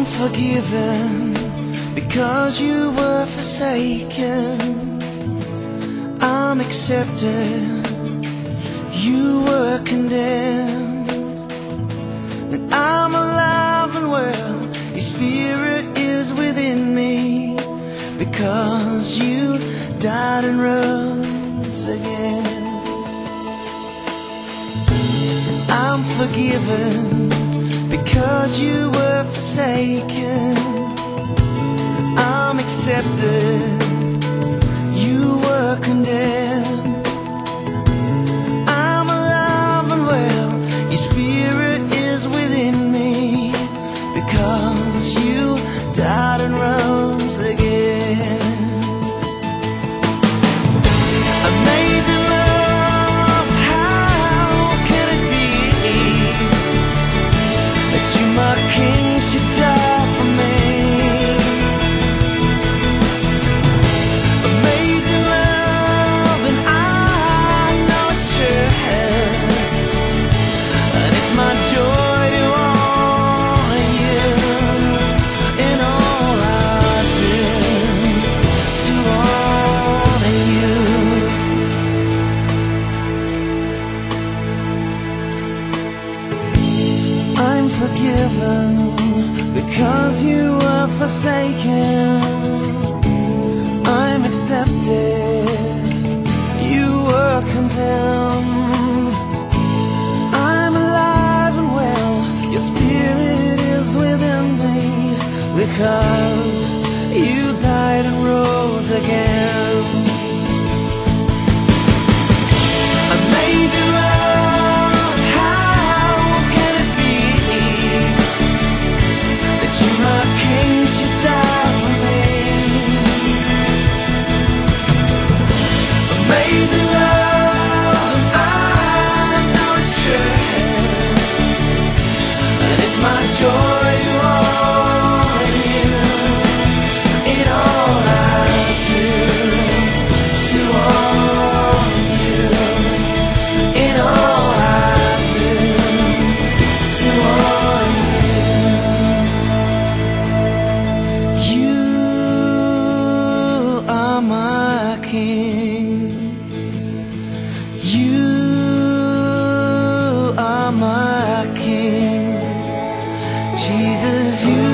unforgiven because you were forsaken. I'm accepted, you were condemned. And I'm alive and well, your spirit is within me because you died and rose again. I'm forgiven Cause you were forsaken. I'm accepted. forgiven because you were forsaken. I'm accepted, you were condemned. I'm alive and well, your spirit is within me because you died and rose again. my joy. you.